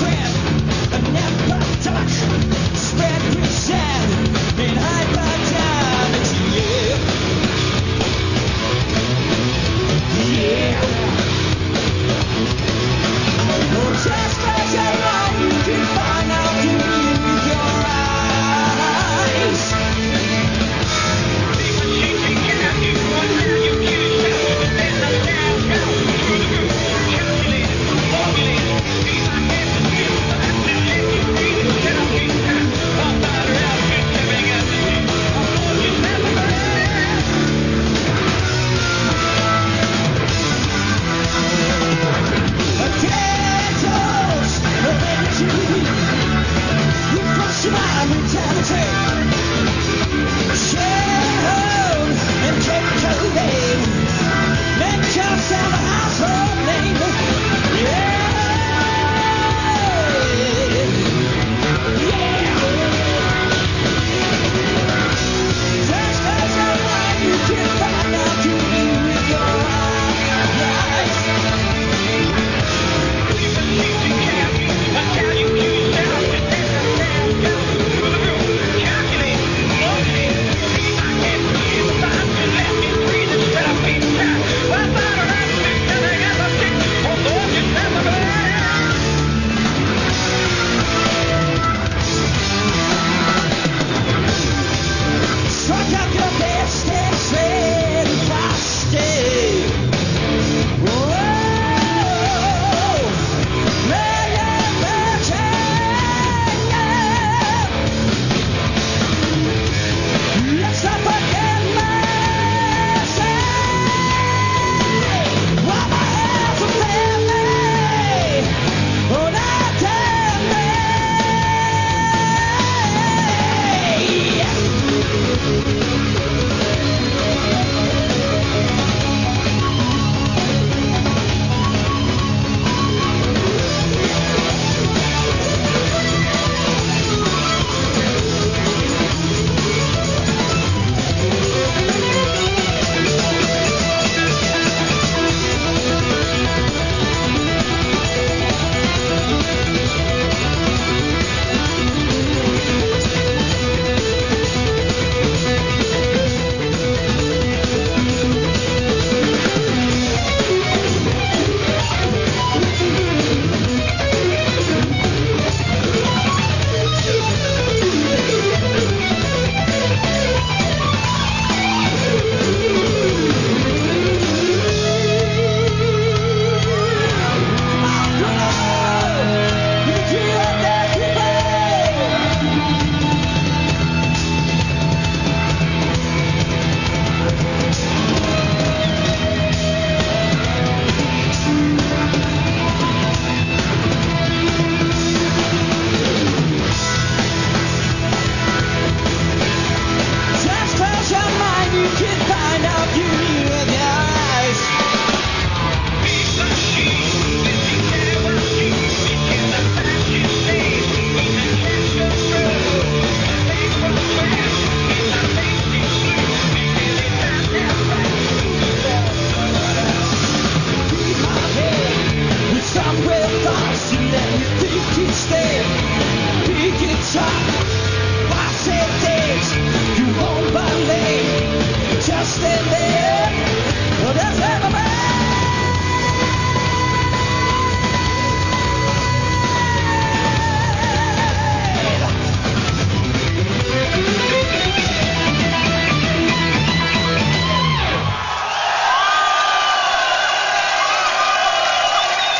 crap.